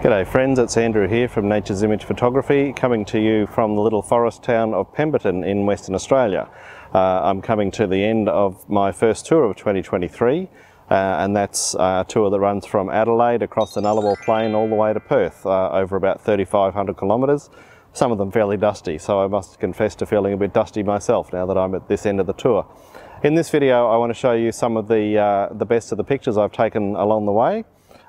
G'day friends, it's Andrew here from Nature's Image Photography coming to you from the little forest town of Pemberton in Western Australia. Uh, I'm coming to the end of my first tour of 2023 uh, and that's a tour that runs from Adelaide across the Nullarbor Plain all the way to Perth uh, over about 3,500 kilometres. Some of them fairly dusty, so I must confess to feeling a bit dusty myself now that I'm at this end of the tour. In this video I want to show you some of the, uh, the best of the pictures I've taken along the way.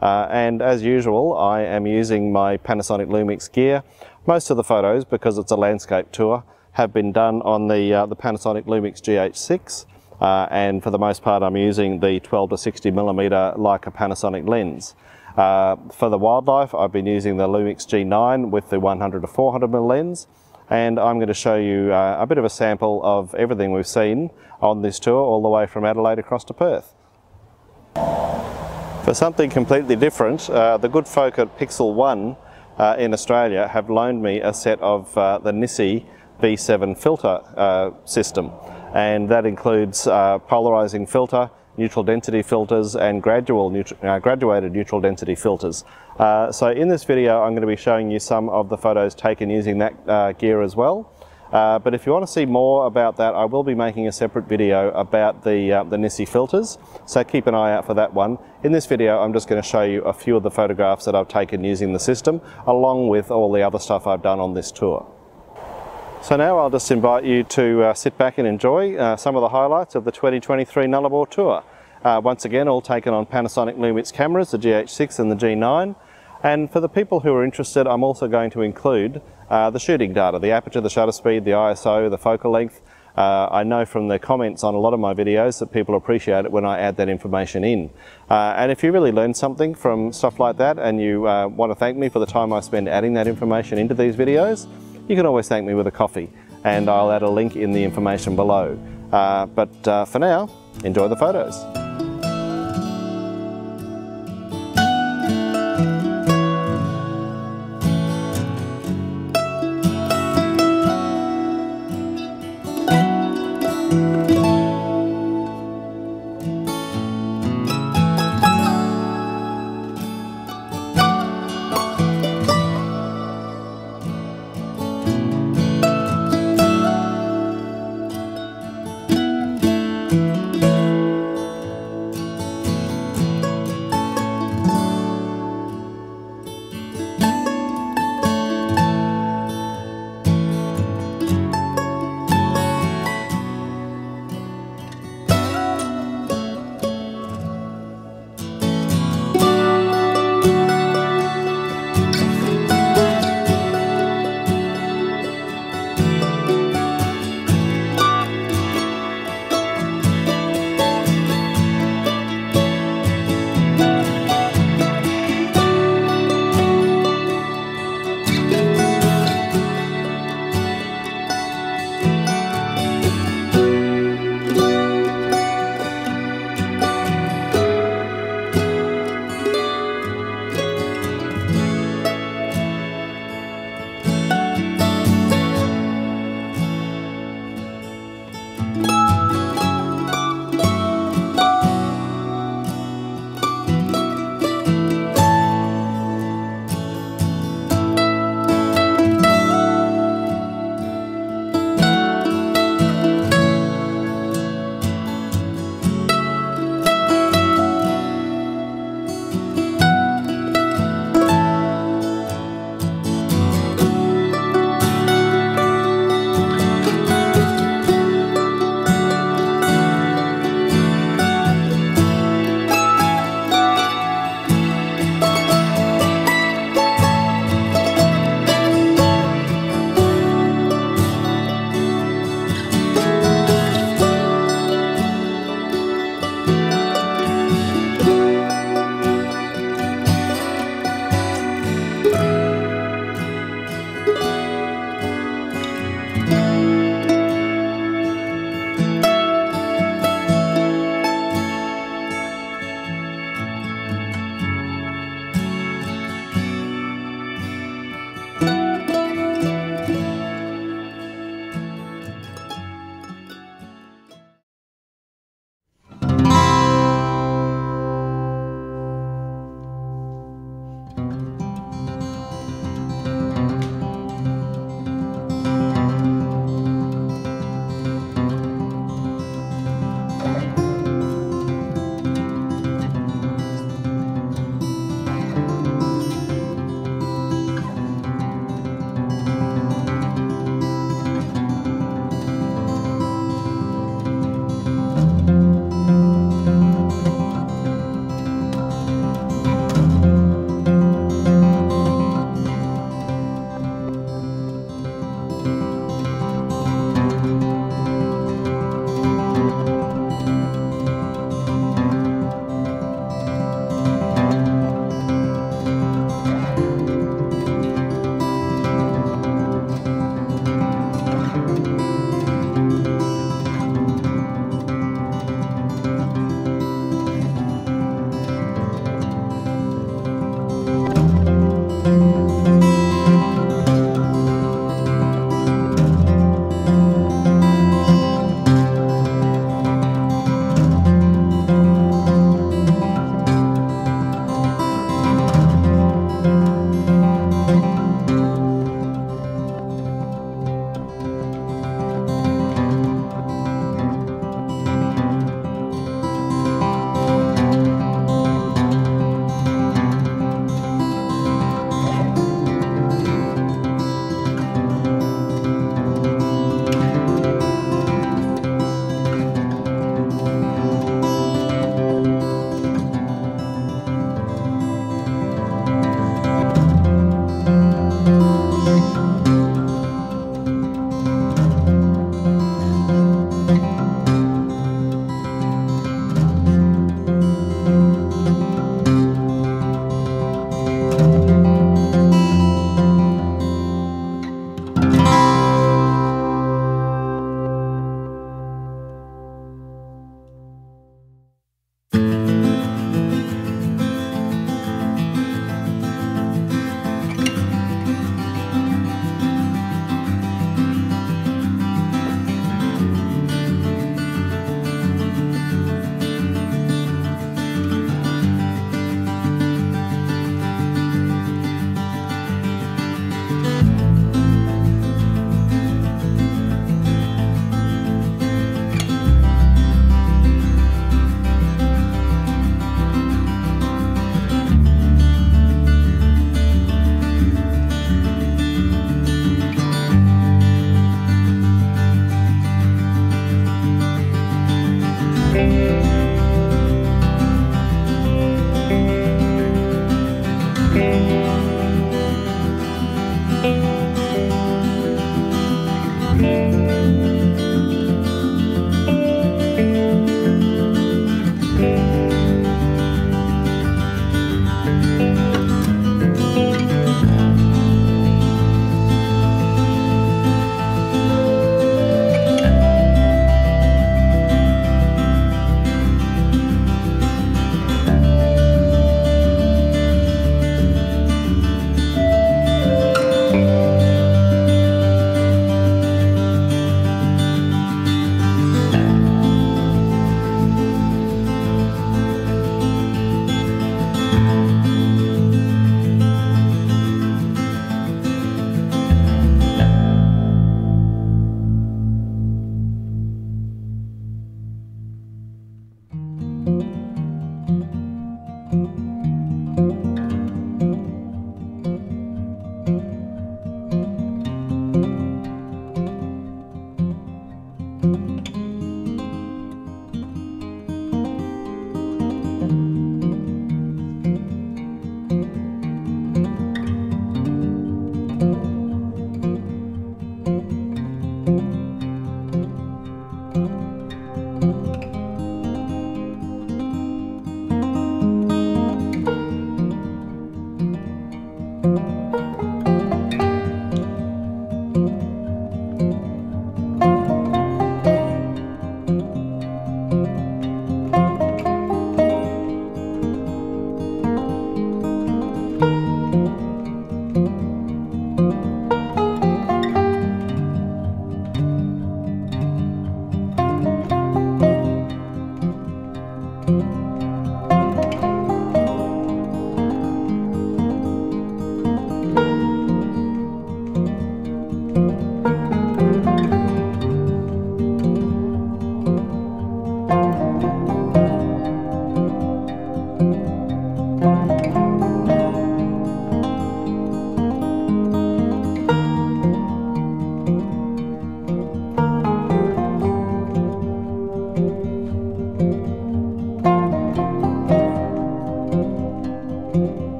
Uh, and as usual, I am using my Panasonic Lumix gear. Most of the photos, because it's a landscape tour, have been done on the, uh, the Panasonic Lumix GH6. Uh, and for the most part, I'm using the 12 to 60 millimeter Leica Panasonic lens. Uh, for the wildlife, I've been using the Lumix G9 with the 100 to 400 mm lens. And I'm going to show you uh, a bit of a sample of everything we've seen on this tour, all the way from Adelaide across to Perth. For something completely different, uh, the good folk at Pixel One uh, in Australia have loaned me a set of uh, the NiSi V7 filter uh, system and that includes uh, polarizing filter, neutral density filters and gradual uh, graduated neutral density filters. so in this video I'm going to be showing you some of the photos taken using that gear as well. Uh, but if you want to see more about that, I will be making a separate video about the, uh, the NiSi filters, so keep an eye out for that one. In this video, I'm just going to show you a few of the photographs that I've taken using the system, along with all the other stuff I've done on this tour. So now I'll just invite you to uh, sit back and enjoy uh, some of the highlights of the 2023 Nullarbor Tour. Uh, once again, all taken on Panasonic Lumix cameras, the GH6 and the G9. And for the people who are interested, I'm also going to include uh, the shooting data, the aperture, the shutter speed, the ISO, the focal length. Uh, I know from the comments on a lot of my videos that people appreciate it when I add that information in. Uh, and if you really learn something from stuff like that and you uh, want to thank me for the time I spend adding that information into these videos, you can always thank me with a coffee and I'll add a link in the information below. Uh, but uh, for now, enjoy the photos.